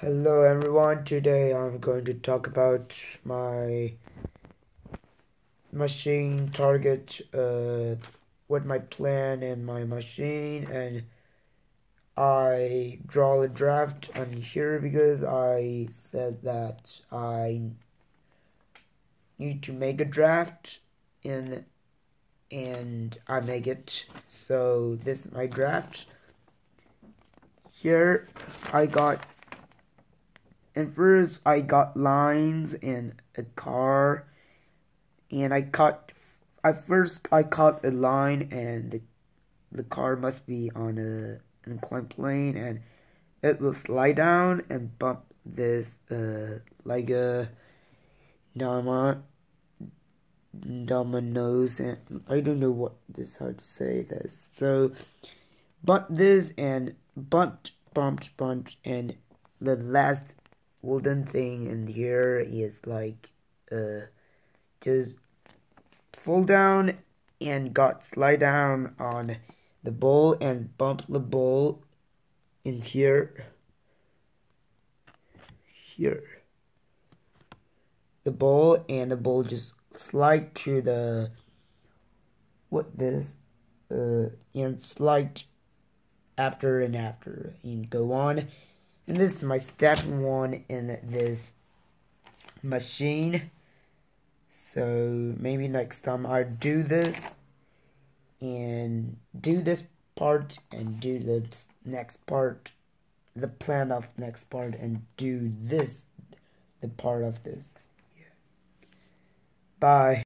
Hello everyone, today I'm going to talk about my machine target, uh, what my plan and my machine and I draw a draft on here because I said that I need to make a draft and and I make it. So this is my draft. Here I got and first I got lines in a car and I cut at first I cut a line and the the car must be on a an inclined plane and it will slide down and bump this uh like a Dama dominoes and I don't know what this how to say this. So bump this and bumped bumped bumped and the last wooden thing in here is like uh just fall down and got slide down on the ball and bump the ball in here. Here. The ball and the ball just slide to the what this uh and slide after and after and go on and this is my step one in this machine. So maybe next time I do this and do this part and do the next part the plan of next part and do this the part of this. Bye